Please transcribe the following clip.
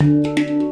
Música